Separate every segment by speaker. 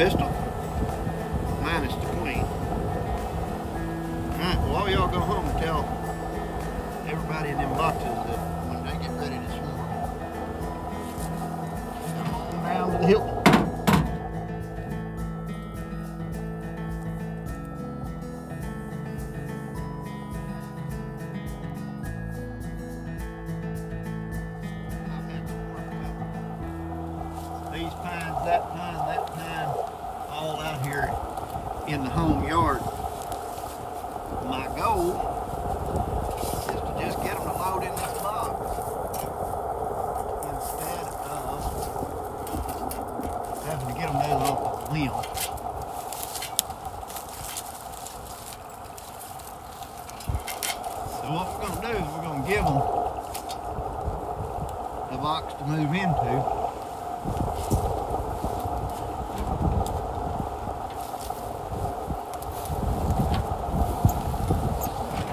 Speaker 1: pistol. My goal is to just get them to load in this box instead of having to get them down off the limb. So what we're going to do is we're going to give them the box to move into.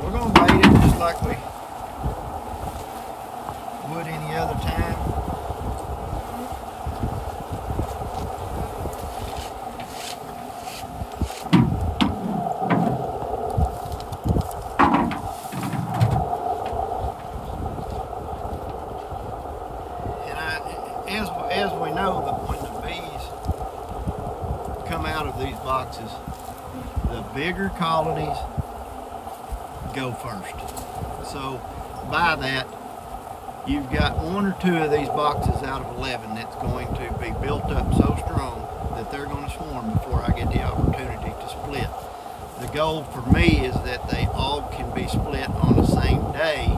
Speaker 1: We're going to bait it just like we would any other time. And I, as, as we know that when the bees come out of these boxes, the bigger colonies go first. So by that, you've got one or two of these boxes out of 11 that's going to be built up so strong that they're going to swarm before I get the opportunity to split. The goal for me is that they all can be split on the same day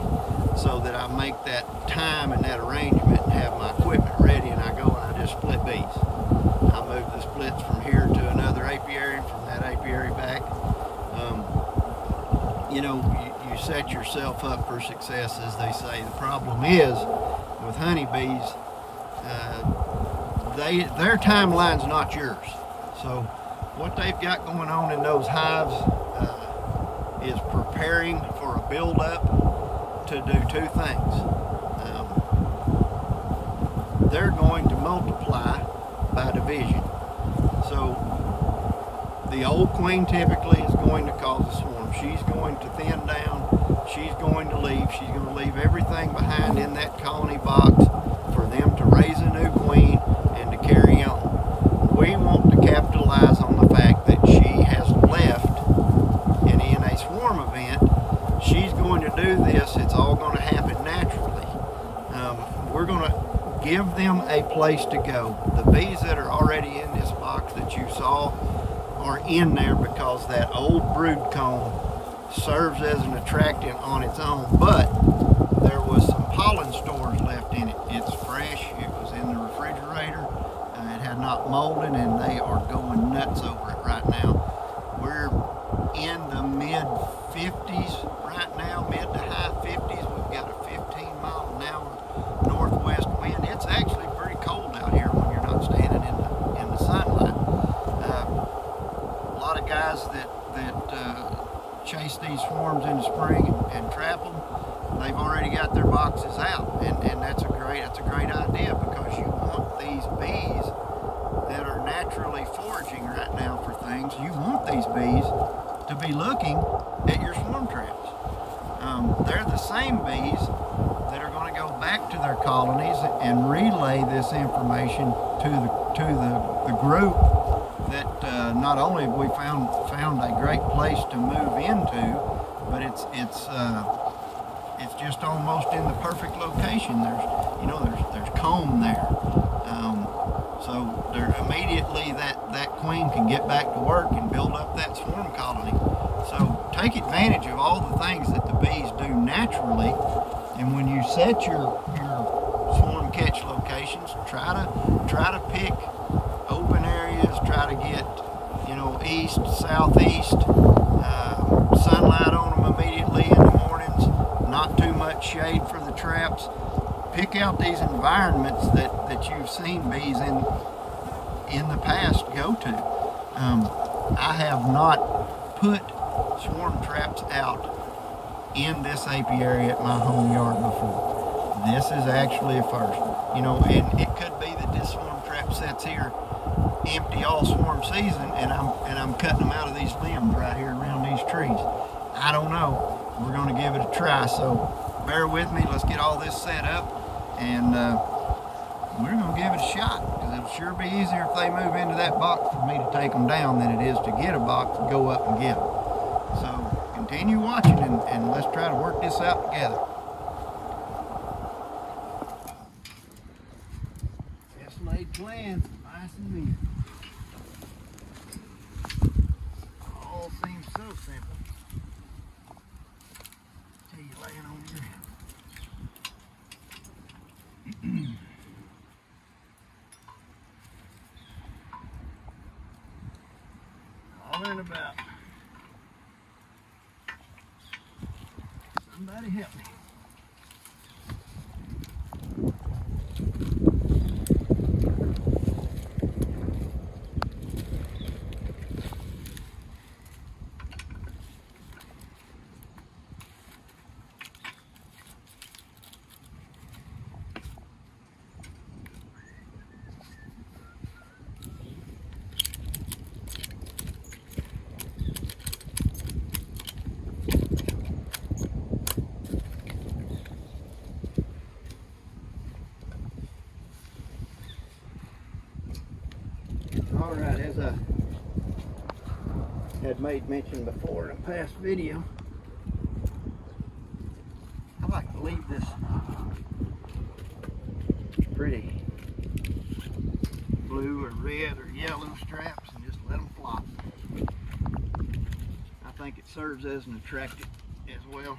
Speaker 1: so that I make that time and that arrangement and have my equipment ready and I go and I just split bees. I move the splits from here to another apiary and from that apiary back. Um, you know, you, you set yourself up for success, as they say. The problem is with honeybees, uh, they their timeline's not yours. So what they've got going on in those hives uh, is preparing for a buildup to do two things. Um, they're going to multiply by division. So the old queen typically is going to cause a swarm. She's going to thin down. She's going to leave. She's going to leave everything behind in that colony box for them to raise a new queen and to carry on. We want to capitalize on the fact that she has left and in a swarm event, she's going to do this. It's all going to happen naturally. Um, we're going to give them a place to go. The bees that are already in this box that you saw are in there because that old brood comb serves as an attractant on its own, but there was some pollen stores left in it. It's fresh, it was in the refrigerator, uh, it had not molded, and they are going nuts over it right now. We're in the mid 50s right now, mid to high 50s. We've got a 15 mile an hour northwest wind. It's actually pretty cold out here when you're not standing in the in the sunlight. Uh, a lot of guys that that uh, chase these swarms in the spring and, and trap them, they've already got their boxes out, and, and that's a great that's a great idea because you want these bees that are naturally foraging right now for things. You want these bees to be looking at your swarm traps. Um, they're the same bees that are going to go back to their colonies and relay this information to the to the, the group that uh, not only have we found found a great place to move into, but it's it's uh, it's just almost in the perfect location. There's you know there's there's comb there, um, so there immediately that that queen can get back to work and build up that swarm colony. So take advantage of all the things that the bees do naturally, and when you set your your swarm catch locations, try to try to pick open areas. Try to get know east, southeast, uh, sunlight on them immediately in the mornings. Not too much shade for the traps. Pick out these environments that that you've seen bees in in the past go to. Um, I have not put swarm traps out in this apiary at my home yard before. This is actually a first. You know, and it could be that this swarm trap sets here empty all swarm season and I'm and I'm cutting them out of these limbs right here around these trees. I don't know. We're going to give it a try. So bear with me. Let's get all this set up and uh, we're going to give it a shot because it'll sure be easier if they move into that box for me to take them down than it is to get a box and go up and get them. So continue watching and, and let's try to work this out together. Plans, All seems so simple. Laying on all in about. Somebody help me. All right, as I had made mention before in a past video, I like to leave this pretty blue or red or yellow straps and just let them flop. I think it serves as an attractant as well.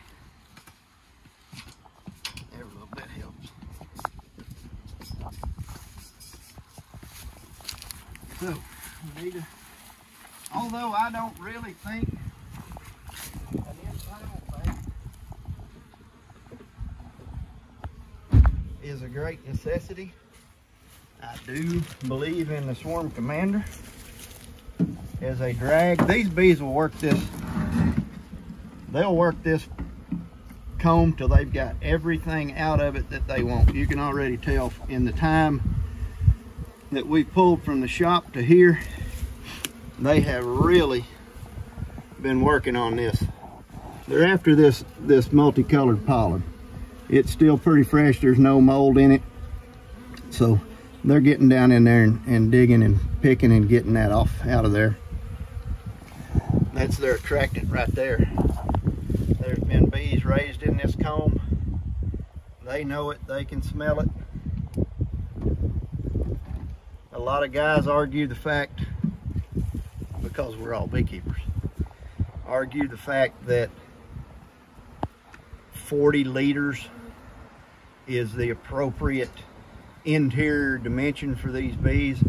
Speaker 1: Every little bit helps. So, we need to, although I don't really think an internal thing is a great necessity, I do believe in the Swarm Commander as a drag. These bees will work this, they'll work this comb till they've got everything out of it that they want. You can already tell in the time that we pulled from the shop to here, they have really been working on this. They're after this, this multicolored pollen. It's still pretty fresh, there's no mold in it. So they're getting down in there and, and digging and picking and getting that off out of there. That's their attractant right there. There's been bees raised in this comb. They know it, they can smell it a lot of guys argue the fact, because we're all beekeepers, argue the fact that 40 liters is the appropriate interior dimension for these bees.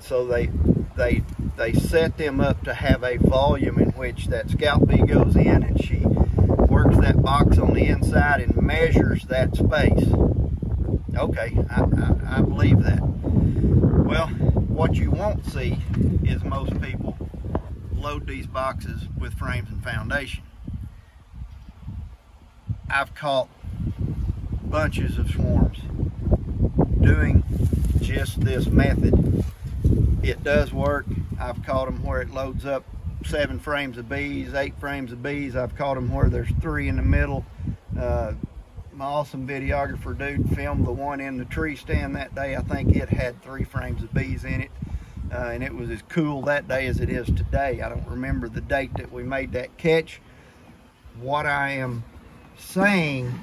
Speaker 1: So they they they set them up to have a volume in which that scout bee goes in and she works that box on the inside and measures that space. Okay, I, I, I believe that. Well, what you won't see is most people load these boxes with frames and foundation. I've caught bunches of swarms doing just this method. It does work. I've caught them where it loads up seven frames of bees, eight frames of bees. I've caught them where there's three in the middle. Uh, my awesome videographer dude filmed the one in the tree stand that day. I think it had three frames of bees in it. Uh, and it was as cool that day as it is today. I don't remember the date that we made that catch. What I am saying,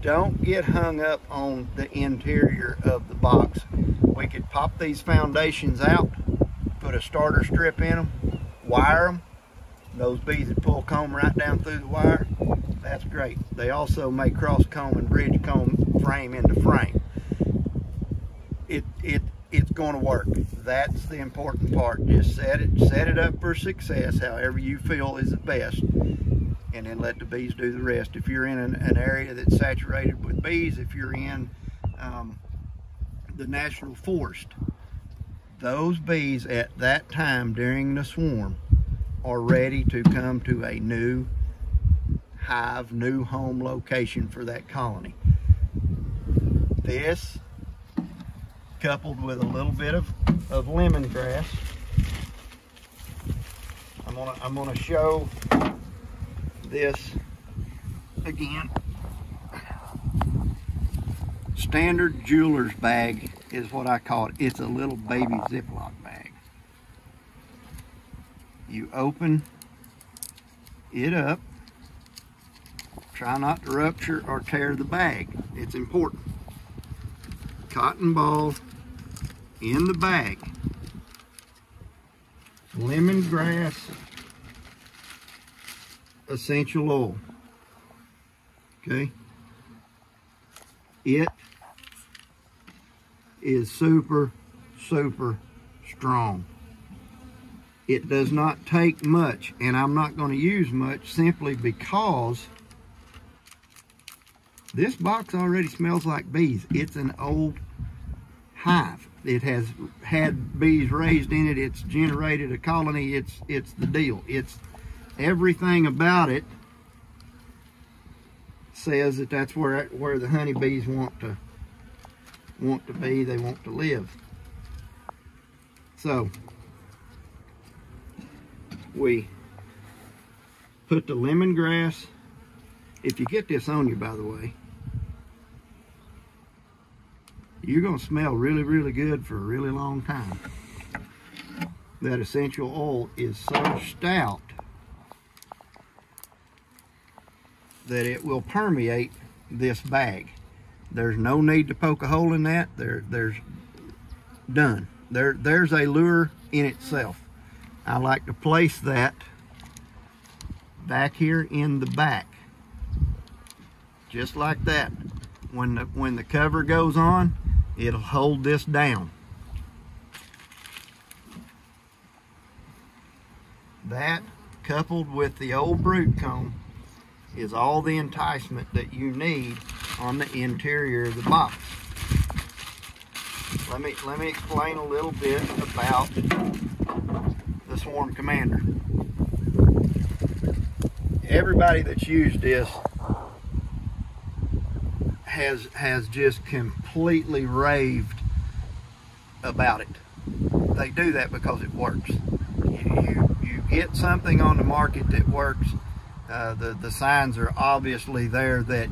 Speaker 1: don't get hung up on the interior of the box. We could pop these foundations out, put a starter strip in them, wire them. Those bees that pull comb right down through the wire that's great. They also make cross comb and bridge comb frame into frame. It, it, it's going to work. That's the important part. Just set it, set it up for success, however you feel is the best, and then let the bees do the rest. If you're in an, an area that's saturated with bees, if you're in um, the national forest, those bees at that time during the swarm are ready to come to a new hive, new home location for that colony. This coupled with a little bit of, of lemongrass. I'm gonna I'm gonna show this again. Standard jeweler's bag is what I call it. It's a little baby Ziploc bag. You open it up. Try not to rupture or tear the bag. It's important. Cotton ball in the bag. Lemongrass essential oil. Okay. It is super, super strong. It does not take much, and I'm not going to use much simply because this box already smells like bees. It's an old hive. It has had bees raised in it. It's generated a colony. It's it's the deal. It's everything about it says that that's where where the honeybees want to want to be. They want to live. So we put the lemongrass. If you get this on you, by the way, you're going to smell really, really good for a really long time. That essential oil is so stout that it will permeate this bag. There's no need to poke a hole in that. There, there's done. There, there's a lure in itself. I like to place that back here in the back. Just like that. When the, when the cover goes on, it'll hold this down. That coupled with the old brood comb is all the enticement that you need on the interior of the box. Let me let me explain a little bit about the Swarm Commander. Everybody that's used this has has just completely raved about it. They do that because it works. You, you, get something on the market that works. Uh, the, the signs are obviously there that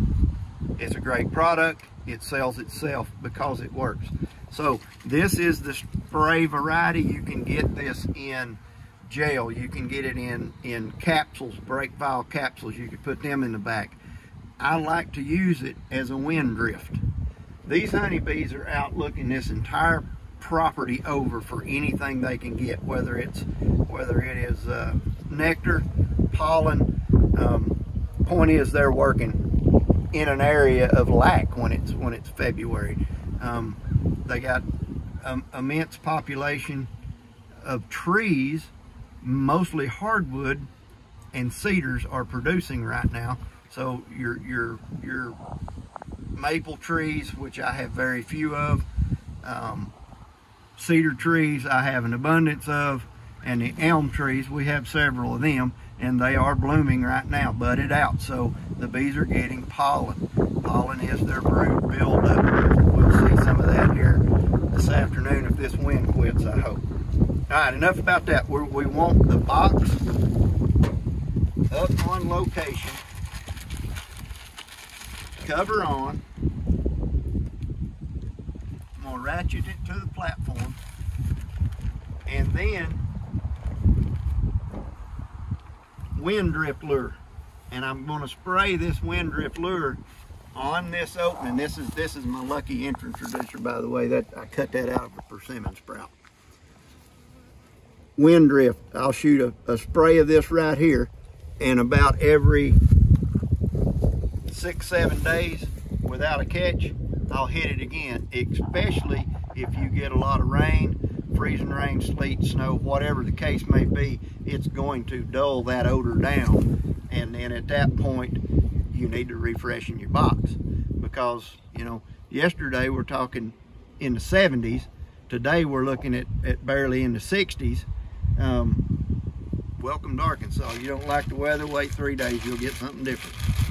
Speaker 1: it's a great product. It sells itself because it works. So this is the spray variety. You can get this in gel. You can get it in, in capsules, break vial capsules. You can put them in the back. I like to use it as a wind drift. These honeybees are out looking this entire property over for anything they can get, whether it's whether it is uh, nectar, pollen. Um, point is, they're working in an area of lack when it's when it's February. Um, they got an immense population of trees, mostly hardwood, and cedars are producing right now so your, your, your maple trees, which I have very few of, um, cedar trees I have an abundance of, and the elm trees, we have several of them, and they are blooming right now, budded out. So the bees are getting pollen. Pollen is their brood buildup. We'll see some of that here this afternoon if this wind quits, I hope. All right, enough about that. We're, we want the box up on location cover on. I'm to ratchet it to the platform. And then wind drift lure. And I'm going to spray this wind drift lure on this opening. This is this is my lucky entrance reducer, by the way. That I cut that out of a persimmon sprout. Wind drift. I'll shoot a, a spray of this right here, and about every six, seven days without a catch, I'll hit it again, especially if you get a lot of rain, freezing rain, sleet, snow, whatever the case may be, it's going to dull that odor down. And then at that point, you need to refreshen your box because, you know, yesterday we're talking in the 70s. Today we're looking at, at barely in the 60s. Um, welcome to Arkansas. You don't like the weather, wait three days, you'll get something different.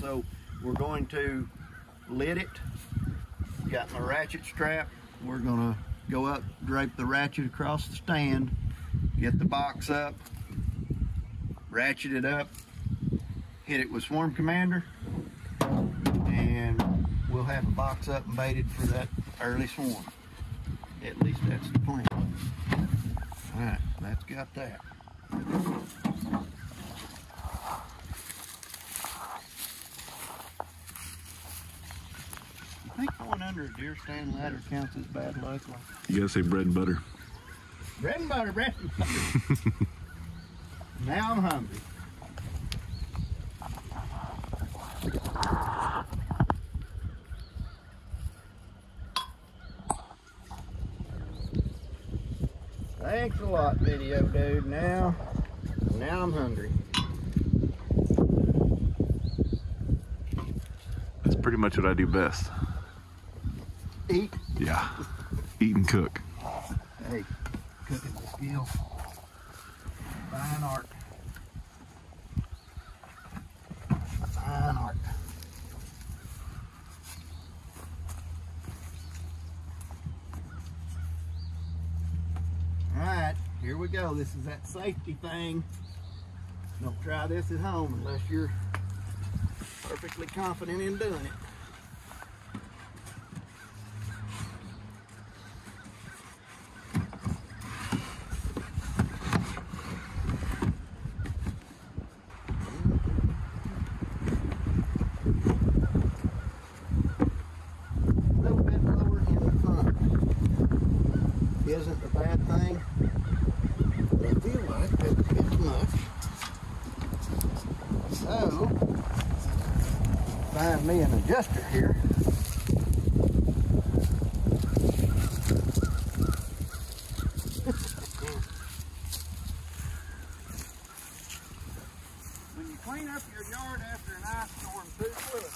Speaker 1: So we're going to lid it got my ratchet strap. We're gonna go up, drape the ratchet across the stand, get the box up, ratchet it up, hit it with Swarm Commander, and we'll have a box up and baited for that early swarm. At least that's the plan. All right, that's got that. You under a deer stand ladder counts as bad luck?
Speaker 2: You gotta say bread and butter.
Speaker 1: bread and butter, bread and butter. now I'm hungry. Thanks a lot, video dude. Now, now I'm hungry.
Speaker 2: That's pretty much what I do best.
Speaker 1: Eat.
Speaker 2: Yeah. Eat and cook.
Speaker 1: Hey, cooking's a skill. Fine art. Fine art. All right, here we go. This is that safety thing. Don't try this at home unless you're perfectly confident in doing it. a little bit lower in the front isn't a bad thing. But I feel like that's a bit much. So, find me an adjuster here. when you clean up your yard after an ice storm, too, look.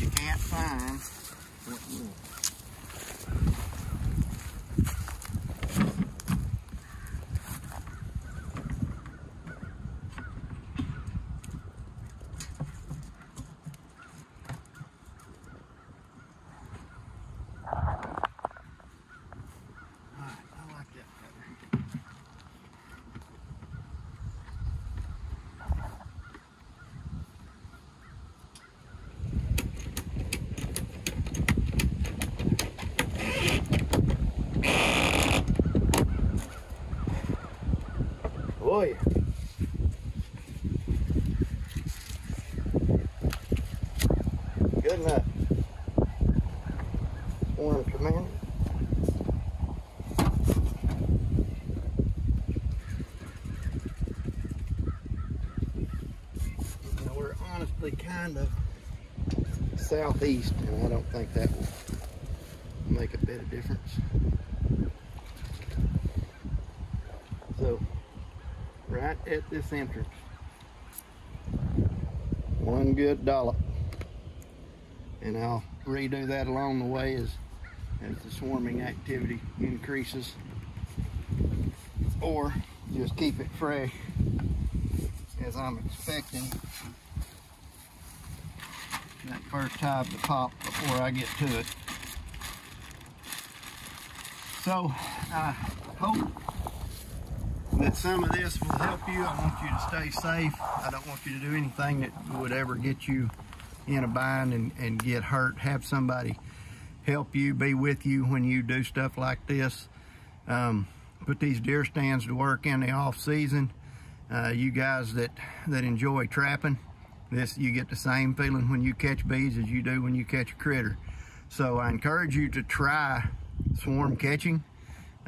Speaker 1: you can't find. Alright, I like that feather. Oh yeah. Good enough. Swarm commander. You know, we're honestly kind of southeast, and I don't think that will make a bit of difference. So, right at this entrance. One good dollop. And I'll redo that along the way as, as the swarming activity increases. Or just keep it fresh as I'm expecting that first hive to pop before I get to it. So I hope that some of this will help you. I want you to stay safe. I don't want you to do anything that would ever get you in a bind and, and get hurt. Have somebody help you, be with you when you do stuff like this. Um, put these deer stands to work in the off season. Uh, you guys that, that enjoy trapping, this you get the same feeling when you catch bees as you do when you catch a critter. So I encourage you to try swarm catching.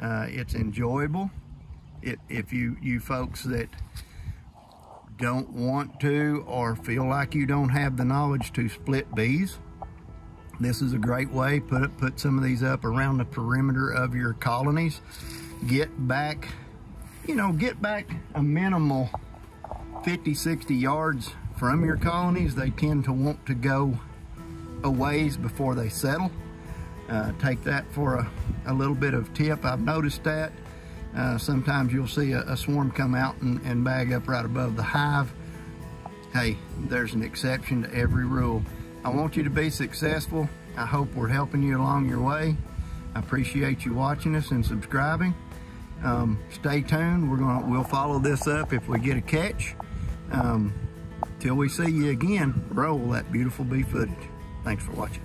Speaker 1: Uh, it's enjoyable it, if you you folks that don't want to or feel like you don't have the knowledge to split bees this is a great way put put some of these up around the perimeter of your colonies. Get back you know get back a minimal 50 60 yards from your colonies. They tend to want to go a ways before they settle. Uh, take that for a, a little bit of tip. I've noticed that. Uh, sometimes you'll see a, a, swarm come out and, and, bag up right above the hive. hey, there's an exception to every rule. I want you to be successful. I hope we're helping you along your way. I appreciate you watching us and subscribing. Um, stay tuned. We're gonna we'll follow this up if we get a catch. Um, till we see you again, roll that beautiful bee footage. Thanks for watching.